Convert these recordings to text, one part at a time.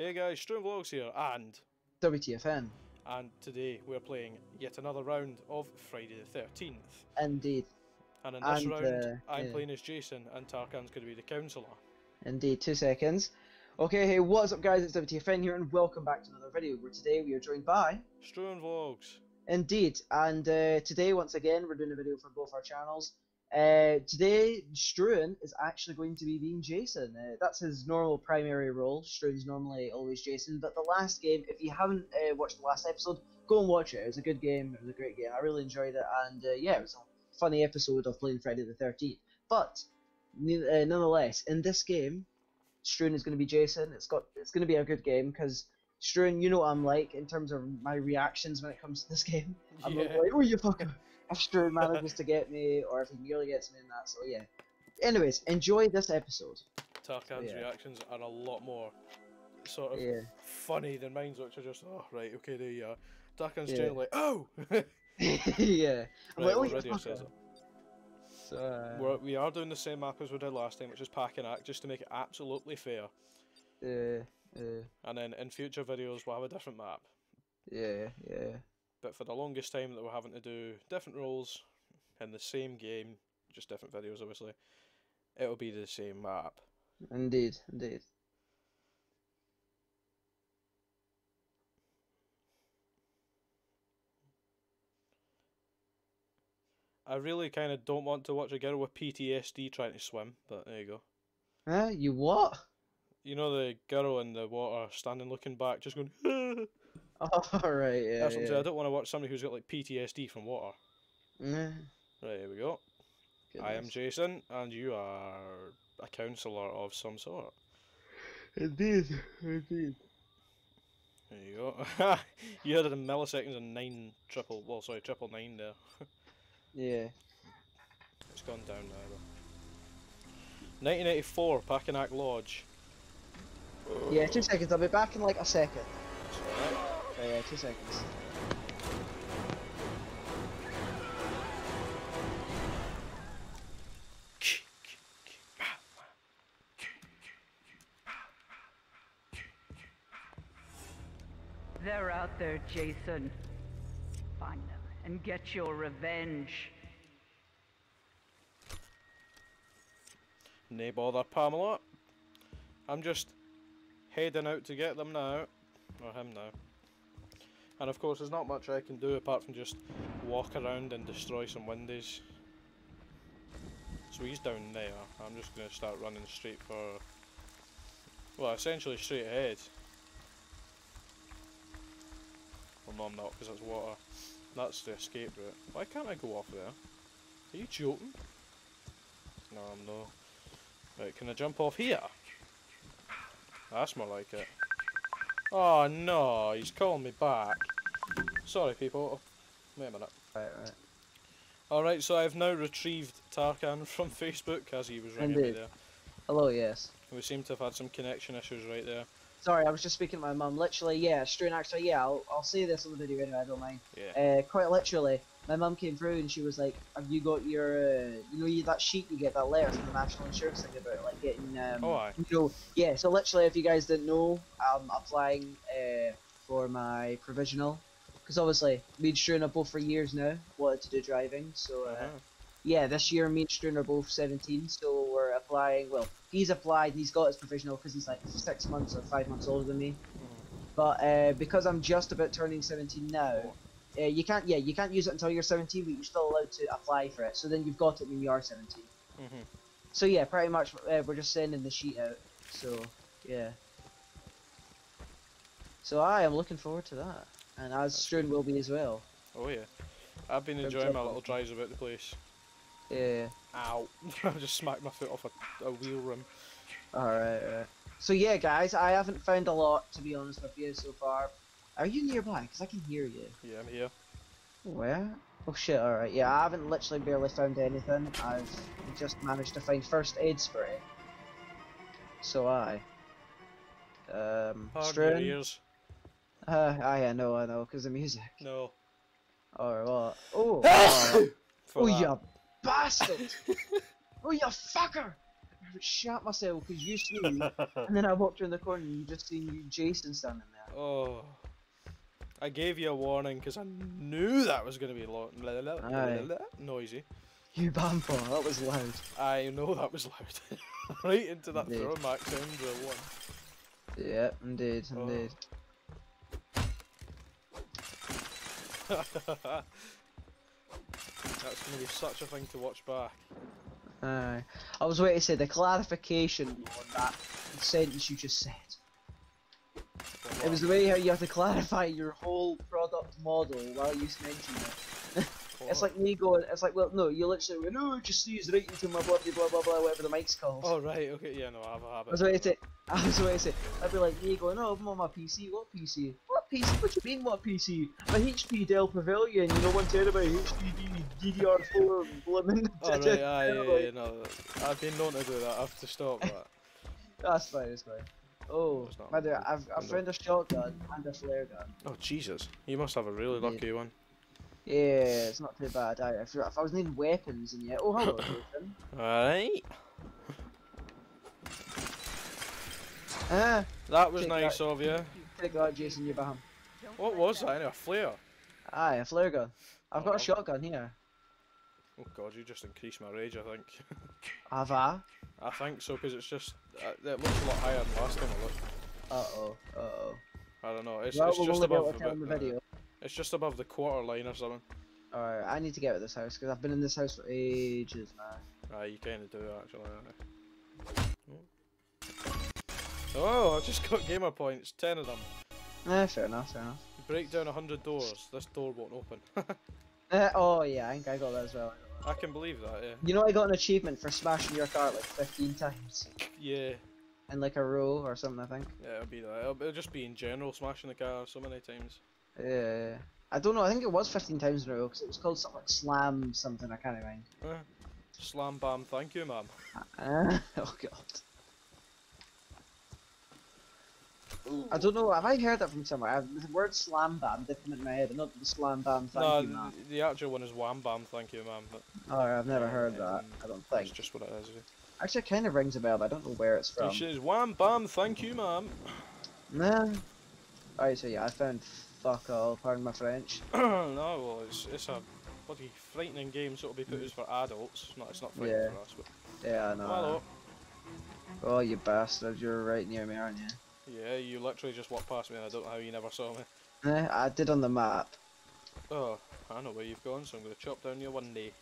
Hey guys, Struan Vlogs here, and WTFN. and today we're playing yet another round of Friday the Thirteenth. Indeed. And in this And, round, uh, I'm yeah. playing as Jason, and Tarkan's going to be the counsellor. Indeed. Two seconds. Okay, hey, what's up, guys? It's WTFN here, and welcome back to another video where today we are joined by. Struan Vlogs. Indeed. And uh, today, once again, we're doing a video for both our channels. Uh, today, Struan is actually going to be being Jason. Uh, that's his normal primary role. Struan's normally always Jason. But the last game, if you haven't uh, watched the last episode, go and watch it. It was a good game. It was a great game. I really enjoyed it. And uh, yeah, it was a funny episode of playing Friday the 13th. But uh, nonetheless, in this game, Struan is going to be Jason. It's got it's going to be a good game because Struan, you know what I'm like in terms of my reactions when it comes to this game. I'm Yeah. like, oh you fucker. If Struan manages to get me, or if he nearly gets me in that, so yeah. Anyways, enjoy this episode. Tarkan's yeah. reactions are a lot more sort of Yeah. funny than mine's, which are just, oh, right, okay, there you are. Tarkan's Yeah. generally like, oh! yeah. I'm like, you says it. So, uh, We're, we are doing the same map as we did last time, which is Packanack, just to make it absolutely fair. uh, yeah. And then in future videos, we'll have a different map. yeah, yeah. But for the longest time that we're having to do different roles in the same game, just different videos obviously, it'll be the same map. Indeed, indeed. I really kind of don't want to watch a girl with PTSD trying to swim, but there you go. Huh? You what? You know the girl in the water standing looking back, just going. Oh, right, yeah. That's what I'm saying. I don't want to watch somebody who's got like PTSD from water. Nah, Right, here we go. I am. Jason, and you are a counsellor of some sort. Indeed, indeed. There you go. you had it in milliseconds and nine triple. Well, sorry, triple nine there. Yeah. It's gone down now though. 1984, Packanack Lodge. Yeah, two seconds. I'll be back in like a second. It's alright. Oh, yeah, two seconds. They're out there, Jason. Find them and get your revenge. No bother, Pamela. I'm just heading out to get them now. Or him now. And of course, there's not much I can do apart from just walk around and destroy some windows. So he's down there. I'm just going to start running straight for. Well, essentially straight ahead. Well, no, I'm not, because that's water. That's the escape route. Why can't I go off there? Are you joking? No, I'm not. Right, can I jump off here? That's more like it. Oh no, he's calling me back. Sorry people. Wait a minute. Right, right. Alright, so I've now retrieved Tarkan from Facebook as he was ringing me Indeed. there. Hello, yes. We seem to have had some connection issues right there. Sorry, I was just speaking to my mum. Literally, yeah, Struan actually, yeah, I'll, I'll say this on the video anyway, I don't mind. Yeah. Uh, quite literally, my mum came through and she was like, "Have you got your, uh, you know, you, that sheet you get that letter from the national insurance thing about like getting, um, Oh, aye. you know, yeah." So literally, if you guys didn't know, I'm applying uh, for my provisional because obviously me and Struan are both for years now wanted to do driving. So uh, Uh-huh. yeah, this year me and Struan are both 17, so we're applying. Well, he's applied, he's got his provisional because he's like six months or five months older than me. But uh, because I'm just about turning 17 now, uh, you can't. Yeah, you can't use it until you're 17, but you're still allowed to apply for it. So then you've got it when you are 17. Mhm. So yeah, pretty much uh, we're just sending the sheet out. So yeah. So I am looking forward to that, and as Struan will be as well. Oh yeah. I've been enjoying my little drives about the place. Yeah. Ow. I just smacked my foot off a, a wheel rim. Alright, alright. So yeah, guys, I haven't found a lot to be honest with you so far. Are you nearby? Cause I can hear you. Yeah, I'm here. Where? Oh shit, alright. Yeah, I haven't literally barely found anything. I've just managed to find first aid spray. So I. Um, Pardon your Struan? ears. Uh, I, I know, I know, because of music. No. Or what? Oh, oh, oh you bastard! oh, you fucker! I shot myself because you see me, and then I walked around the corner and you just seen you, Jason standing there. oh. I gave you a warning because I knew that was going to be lo- Aye. noisy. You bamper, that was loud. I know that was loud. right into that Indeed. throwback drill one. Yeah, indeed, Oh. indeed. That's going to be such a thing to watch back. Aye. I was waiting to say the clarification on that sentence you just said. It was the way how you have to clarify your whole product model while you mention it. It's like me going, it's like, well, no, you literally went, no, it just sees right into my blah blah blah blah, whatever the mic's called. Oh, right, okay, yeah, no, I have a habit. I waiting to, I was waiting to say, I'd be like me going, oh, I'm on my PC, what PC? What PC? What do you mean, what PC? My HP Dell Pavilion, you know, one terabyte HDD DDR4 blimmin'. Oh, right, aye, yeah, yeah, yeah, no, I've been known to do that, I have to stop that. That's fine, that's fine. Oh, That's not my dear. I've, I've found a shotgun and a flare gun. Oh, Jesus, you must have a really Yeah. lucky one. Yeah, it's not too bad. I, if, if I was needing weapons and yeah, oh hello, Nathan. Alright. Ah, That was nice that. of you. take that, Jason, you bam. Don't What was that? Anyway, a flare? Aye, a flare gun. I've got Oh. a shotgun here. Oh god, you just increased my rage, I think. Have I? I think so, because it's just, uh, it looks a lot higher than last time I looked. Uh oh, uh oh. I don't know, it's, Well, it's we'll just only be able above the bit, uh, video. It's just above the quarter line or something. Alright, I need to get out of this house because I've been in this house for ages now. Aye, you kind of do actually. aye. Oh, I've just got gamer points, 10 of them. Eh, fair enough, fair enough. Break down a 100 doors, this door won't open. Eh, oh yeah, I think I got that as well. I can believe that, yeah. You know I got an achievement for smashing your car like 15 times. Yeah, In like a row or something, I think. yeah, it'll be that. It'll, it'll just be in general smashing the car so many times. Yeah. I don't know, I think it was 15 times in a row because it was called something like Slam something, I can't remember. Eh, Slam bam, thank you, ma'am. Uh, oh god. I don't know, have I heard that from somewhere? I've, the word slam bam did come into my head, but not the slam bam thank no, you man. the, actual one is wham bam, thank you, ma'am. Oh, I've never heard that, um, I don't that's think. just what it is. Actually, it kind of rings a bell, but I don't know where it's from. says wham bam, thank you, ma'am. Nah. Alright, so yeah, I found fuck all, pardon my French. no, well, it's, it's a bloody frightening game, so it'll be put as for adults. No, it's not frightening Yeah. for us, but. Yeah, I know. Hello. Oh, you bastard, you're right near me, aren't you? Yeah, you literally just walked past me and I don't know how you never saw me. Eh, I did on the map. Oh, I know where you've gone, so I'm going to chop down your one day.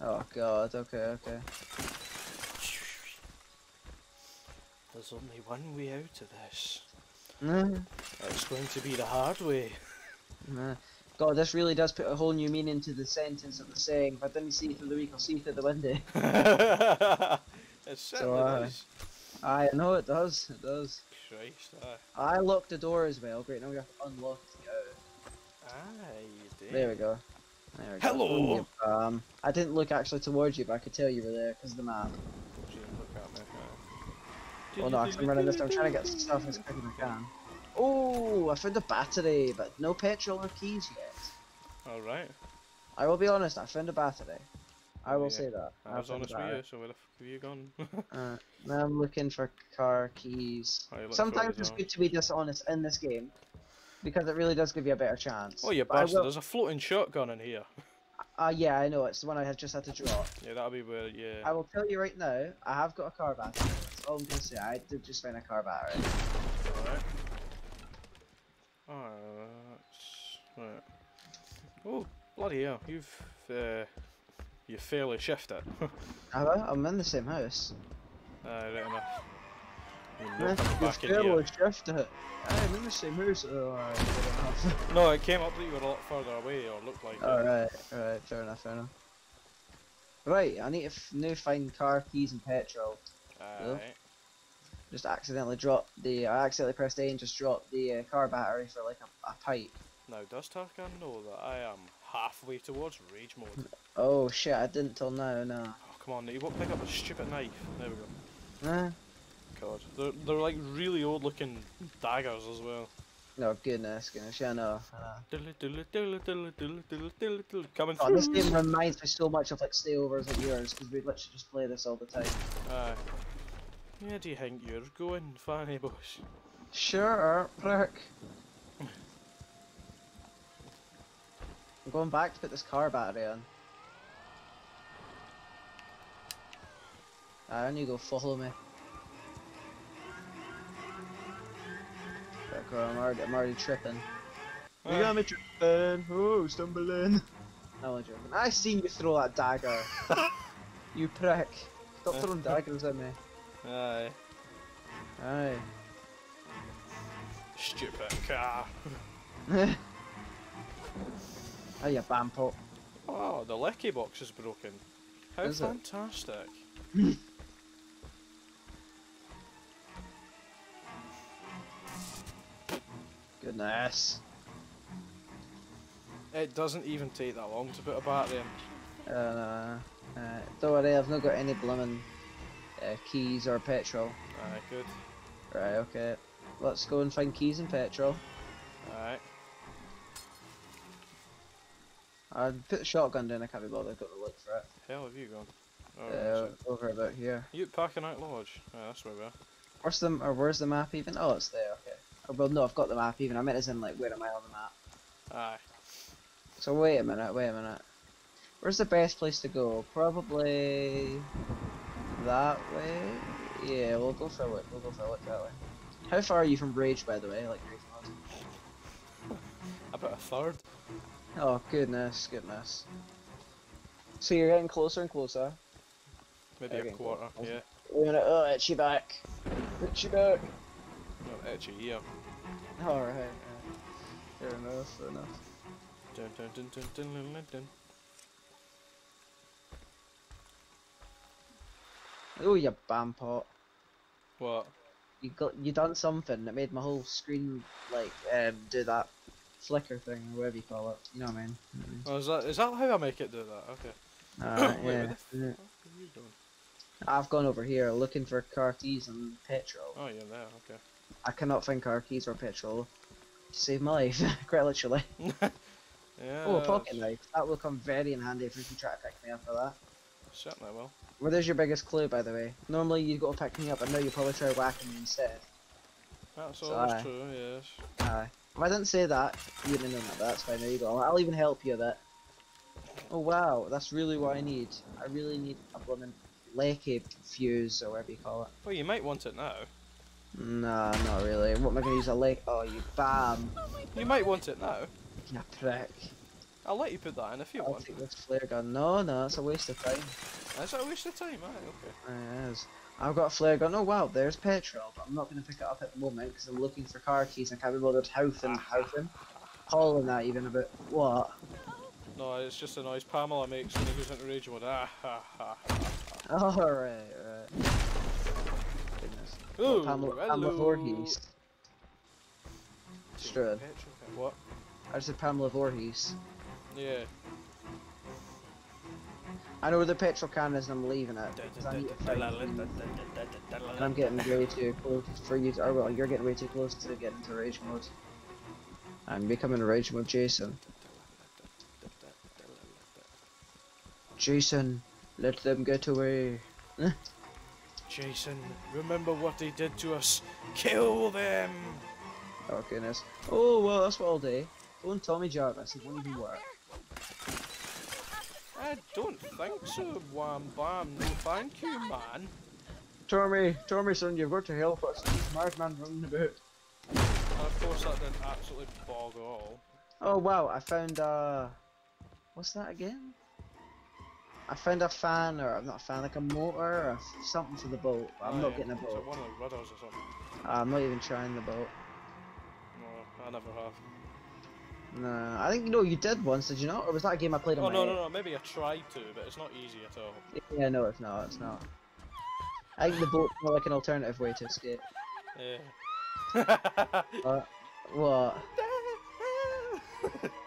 Oh god, okay, okay. There's only one way out of this. Nah, It's going to be the hard way. nah. God, this really does put a whole new meaning to the sentence of the saying, if I didn't see through the week, I'll see through the window. it certainly uh, does. I know it does, it does. Christ, aye. I locked the door as well. Great, now we have to unlock out. Aye, you There we go. There we go. Hello. Um, I didn't look actually towards you, but I could tell you were there because of the map. Gee, look at me, aye. Well, no, I'm running this. I'm trying to get some stuff as quick as I can. Oh, I found a battery, but no petrol or keys yet. Alright, I will be honest, I found a battery. I will yeah. say that. I was honest with you, so where the fuck have you gone? Uh, now I'm looking for car keys. Oh, you look for Sometimes it's good to be dishonest in this game because it really does give you a better chance. oh, you But bastard, will- there's a floating shotgun in here. Uh, yeah, I know. It's the one I had just had to drop. Yeah, that'll be where, yeah. I will tell you right now, I have got a car battery. That's all I'm gonna say. I did just find a car battery. Alright. Oh, that's... Right. Oh, bloody hell, you've, uh, you fairly shifted. Have I? I'm in the same house. Aye, right enough. You're Yeah, not coming you back in fairly here. shifted. I'm in the same house. Oh, alright. No, it came up that you were a lot further away, or looked like it. alright, alright, fair enough, fair enough. Right, I need to now find car keys and petrol. Aye. Just accidentally dropped the. I accidentally pressed A and just dropped the uh, car battery for like a, a pipe. Now, does Tarkan know that I am halfway towards rage mode? Oh shit, I didn't till now, no. Oh, come on, you won't pick up a stupid knife. There we go. Nah. God, they're, they're like really old looking daggers as well. No, goodness, goodness, yeah, no. Coming oh, this game reminds me so much of like stayovers like yours because we literally just play this all the time. Aye. Where do you think you're going, Fanny Bush? Sure, prick. I'm going back to put this car battery on. I need to go follow me. Or I'm already, I'm already tripping. You got me tripping. Oh, stumbling. No, I'm joking. I seen you throw that dagger. you prick. Stop throwing daggers at me. Aye. Aye. Stupid car. oh, you bampo. Oh, the lecky box is broken. How Is fantastic. Goodness. It doesn't even take that long to put a battery in. Uh, uh, don't worry, I've not got any blooming uh, keys or petrol. Aye, good. Right, okay. Let's go and find keys and petrol. Alright. I'd put the shotgun down, I can't be bothered, got to look for it. Hell have you gone? Oh, Uh, over about here. you at Packanack Lodge? Yeah, that's where we are. Where's the, or where's the map even? Oh, it's there, okay. Oh, well, no, I've got the map even. I meant as in, like, where am I on the map? Aye. So wait a minute, wait a minute. Where's the best place to go? Probably that way. Yeah, we'll go for a look. We'll go for a look that way. How far are you from Rage, by the way? Like? About a third. Oh goodness, goodness. So you're getting closer and closer. Maybe a quarter. Yeah. Wait a minute. Oh, itchy back. Itchy back. Not itchy ear. All right. right. Fair enough. Fair enough. Dun, dun, dun, dun, dun, dun, dun, dun. Oh, you bampot. What? You got you done something that made my whole screen like um do that flicker thing or whatever you call it. You know what I mean? Oh, is that is that how I make it do that? Okay. Uh, Wait, yeah. where the f- yeah. what are you doing? I've gone over here looking for car keys and petrol. Oh, you're there. Okay. I cannot find car keys or petrol. To save my life, quite literally. yeah. Oh, a pocket that's- knife. That will come very in handy if you can try to pick me up for that. Certainly will. Well, there's your biggest clue, by the way. Normally you go to pick me up, and now you probably try whacking me instead. That's So always aye. true. Yes. Aye. If I didn't say that, you wouldn't have known that, that's fine, there you go. I'll even help you a bit. Oh wow, that's really what I need. I really need a blooming lecky fuse, or whatever you call it. Well, you might want it now. Nah, not really. What am I gonna use a leg? Oh, you bam! Oh you might want it now. You prick. I'll let you put that in if you I'll want. take this flare gun. No, no, it's a waste of time. That's a waste of time? Aye, okay. It is. I've got a flare gun. Oh wow, there's petrol, but I'm not gonna pick it up at the moment because I'm looking for car keys. and I can't be bothered houthing, houthing, calling that even about what? No, it's just a noise Pamela makes when he goes into rage mode. Ah ha ha. Oh right, right. Goodness. Ooh, Pamela, hello. Pamela Voorhees. Strud. What? I said Pamela Voorhees. Yeah. I know where the petrol can is and I'm leaving it. 'cause I need to find it. And I'm getting way too close for you to, or well, you're getting way too close to getting into rage mode. I'm becoming rage mode Jason. Jason, let them get away. Eh? Jason, remember what they did to us. Kill them! Oh goodness. Oh well, that's what I'll do. Phone Tommy Jarvis, it won't even work. I don't think so, Wham Bam. No thank you, man. Tommy, Tommy son, you've got to help us. Smart man running about. Of course that didn't absolutely bog all. Oh wow, I found uh what's that again? I found a fan or I'm not a fan, like a motor or something for the boat. I'm Oh, not yeah. getting a Is it boat. one of the rudders or something? I'm not even trying the boat. No, I never have. No, I think you know you did once, did you not? Or was that a game I played on Oh my no, no, no, maybe I tried to, but it's not easy at all. Yeah, no, it's not. It's not. I think the boat's more like an alternative way to escape. Yeah. Uh, what?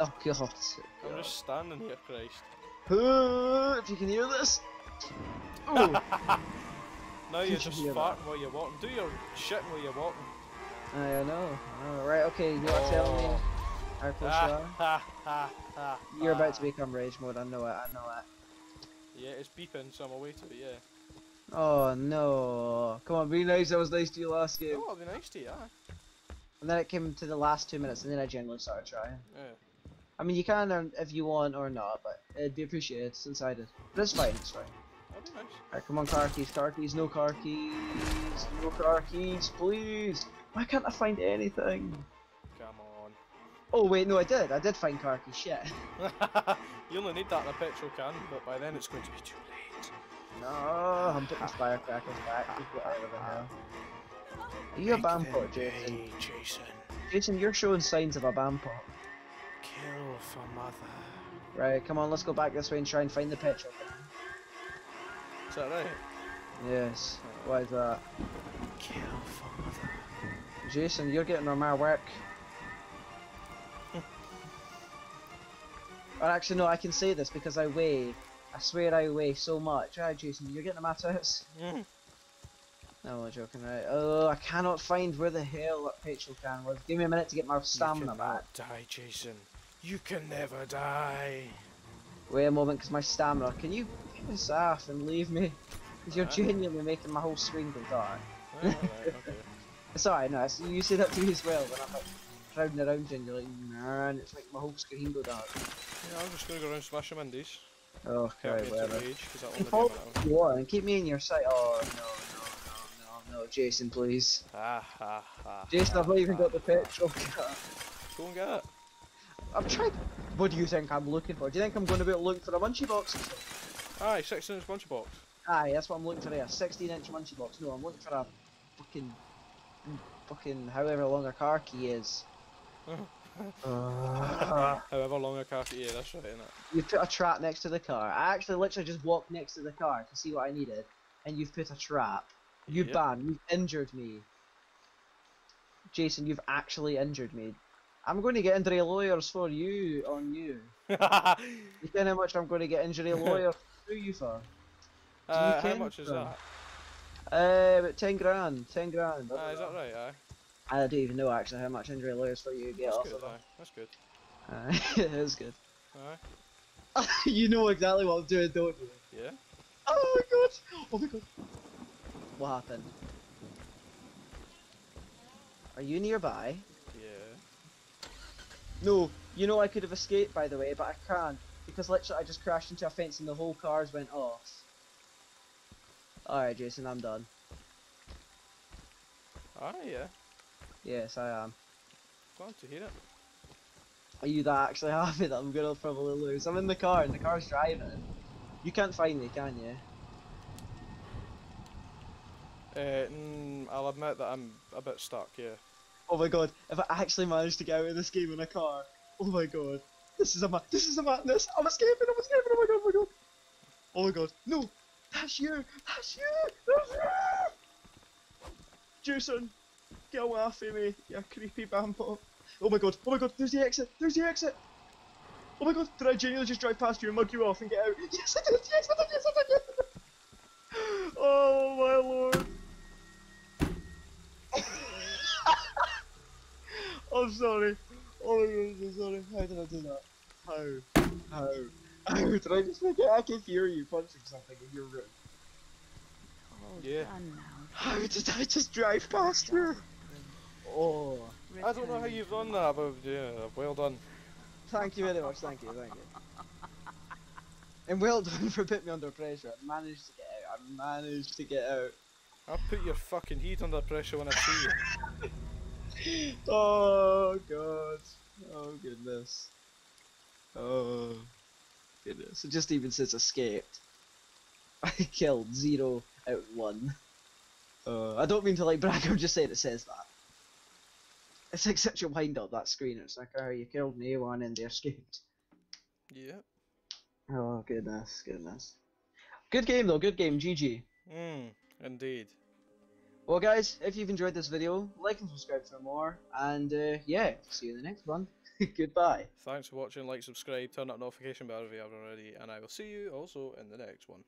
Oh god. I'm just standing here, Christ. If you can hear this. Ooh. Now you're just that? farting while you're walking. Do your shit while you're walking. I know. Oh, right, okay, you want to tell me how close you Ah, are? ha, ha, You're about to become rage mode, I know it, I know it. Yeah, it's beeping, so I'm away to it, yeah. Oh no. Come on, be nice. That was nice to you last game. Oh, it'll be nice to you, aye. And then it came to the last two minutes, and then I generally started trying. Yeah. I mean, you can earn if you want or not, but it'd be appreciated since I did. But it's fine, it's fine. Nice. Alright, come on, car keys, car keys, no car keys, no car keys, please. Why can't I find anything? Oh wait, no, I did. I did find car keys. Shit. you only need that in a petrol can, but by then it's going to be too late. No, I'm putting firecrackers back. It out of the hell. Are you a Make bam them Jason? Jason. Jason, you're showing signs of a bam pot. Kill for mother. Right, come on, let's go back this way and try and find the petrol can. Is that right? Yes. Why is that? Kill for mother. Jason, you're getting on my work. Or actually, no, I can say this because I weigh. I swear I weigh so much. Alright, Jason, you're getting on my tits. Mm. No, I'm joking, right? Oh, I cannot find where the hell that petrol can was. Give me a minute to get my You stamina back. die, Jason. You can never die. Wait a moment, because my stamina. Can you piss off and leave me? Because you're Uh. genuinely making my whole screen go dark. Alright, okay. It's alright, no, you say that to me as well when I'm like crowding around you and you're like, nah, and it's like my whole screen go dark. Yeah, I'm just gonna go around and smash some indies. Oh, okay, whatever. rage, Keep all be a minute. you want and keep me in your sight. Oh, no, no, no, no, no, Jason, please. Ha ha ha. Jason, I've not even got the petrol can. Go and get it. I'm trying. What do you think I'm looking for? Do you think I'm going to be looking for a munchie box? Aye, 16 inch bunch box. Aye, that's what I'm looking for there. 16 inch munchie box. No, I'm looking for a fucking, fucking however long a car key is. Uh, However long a car yeah, that's right, innit? you've put a trap next to the car. I actually literally just walked next to the car to see what I needed, and you've put a trap. You Yep. ban. You've injured me. Jason, you've actually injured me. I'm going to get injury lawyers for you on you. uh, You know how much I'm going to get injury lawyers through you for? how can, much is bro. that? Uh, about 10 grand. 10 grand. Ah, is that right? Aye. I don't even know actually how much injury lawyers for you get That's off good, of them. That's good. Uh, it is good. Aye. you know exactly what I'm doing, don't you? Yeah? Oh my god! Oh my god! What happened? Are you nearby? Yeah. No, you know I could have escaped by the way, but I can't because literally I just crashed into a fence and the whole cars went off. Alright, Jason, I'm done. Aye, yeah. Yes, I am. Glad to hear it. Are you that actually happy that I'm gonna probably lose? I'm in the car and the car's driving. You can't find me, can you? Uh, mm, I'll admit that I'm a bit stuck, yeah. Oh my god, if I actually manage to get out of this game in a car, oh my god. This is a ma- this is a madness. I'm escaping, I'm escaping, oh my god, oh my god. Oh my god. No! That's you! That's you! That's you! Jason! Get away off of me, you creepy bambo. Oh my god, oh my god, there's the exit, there's the exit! Oh my god, did I genuinely just drive past you and mug you off and get out? Yes I did, yes I did, yes I did, yes I did! Oh my lord. I'm sorry. Oh my god, I'm so sorry. How did I do that? How? How? How did I just make it? I can hear you punching something in your room. All Yeah. done now. How did I just drive past you? Oh, I don't know how you've done that, but yeah, well done. thank you very much. Thank you, thank you. And well done for putting me under pressure. I managed to get out. I managed to get out. I'll put your fucking heat under pressure when I see you. Oh god. Oh goodness. Oh goodness. It just even says escaped. I killed zero out of one. Uh, I don't mean to like brag, I'm just saying it says that. It's like such a wind up that screen, it's like, oh you killed me one and they escaped. Yeah. Oh goodness, goodness. Good game though, good game, GG. Hmm, indeed. Well guys, if you've enjoyed this video, like and subscribe for more, and uh, yeah, see you in the next one. Goodbye. Thanks for watching, like, subscribe, turn that notification bell if you haven't already, and I will see you also in the next one.